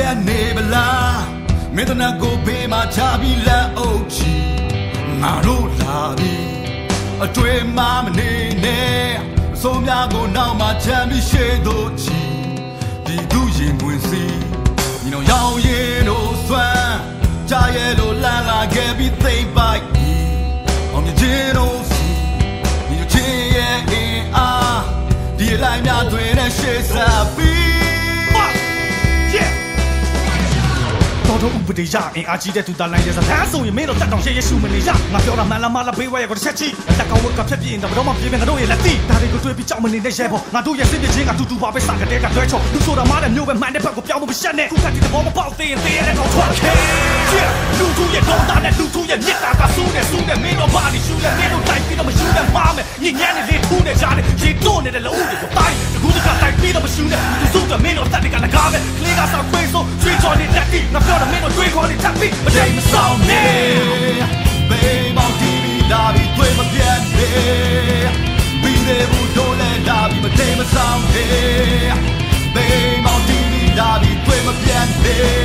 ရဲ့နေပလားမင်းတနာကိုဘေးမှာချပြီးလက်အုပ်ချီငါတို့လာပြီအတွေ့မှမနေနဲ့အစိုးများကိုနောက်မှချမ်းပြီးရှေ့သို့ချီဒီသူရင်တွင်စီညီတော်ရောင်ရင်တို့စွမ်းကြာရဲ့လို့လန်းလာခဲ့ပြီးသိမ့်ပိုက်အောင်မြင်ခြင်းတို့စီညီတို့ချင်းရဲ့အင်အားဒီလိုက်များတွင်နဲ့ရှေ့ဆက်ပြီး ဥပဒေရအင်အားကြီးတဲ့သူသားလိုက်တဲ့စကားဆိုရင်မင်းတို့တက်တောင်ရှေ့ရရှုမနေရငါပြောတာမှန်လားမလားဘေးဝဲရကိုတစ်ချက်ကြည့်တက်ကောင်ဝက်ကဖြတ်ပြင်းတော့ဘယ်တော့မှပြေးမယ်ငါတို့ရဲ့လက်တီဒါတွေကိုတွေ့ပြီးကြောက်မနေတဲ့ရဲဘော်ငါတို့ရဲ့စစ်ပြချင်းကတူတူပါပဲစကားတဲ့ကတွဲချောလူဆိုတာမားတဲ့မျိုးပဲမှန်တဲ့ဘက်ကိုပြောင်းဖို့မရှက်နဲ့ခုကတည်းကဘောမပေါက်သေးရင်သေးရတဲ့ကောင်ထွက်ခဲလူသူရဲ့တော့တာနဲ့လူသူရဲ့မြစ်တာကစူးနေစူးနေမင်းတို့ဘာလို့ရှူလဲမင်းတို့တိုက်ပြီးတော့မရှူနဲ့ပါမယ်ညဉ့်ညမ်းနေလေထူးနေကြတယ်ရေတော့နေတဲ့လူတွေကိုတိုင်းတကူတကတိုက်ပြီးတော့မရှူနဲ့သူစုတော့မင်းတို့တက် ခေါ်နေတတ်ပြီမတိမ်မဆောင်နဲ့ဘေးမောင်တီဗီလာပြီးတွေ့မပြတ်နေပြီးတဲ့ဘူးတို့လည်းလာပြီးမတိမ်မဆောင်နဲ့ဘေးမောင်တီဗီလာပြီးတွေ့မပြတ်နေ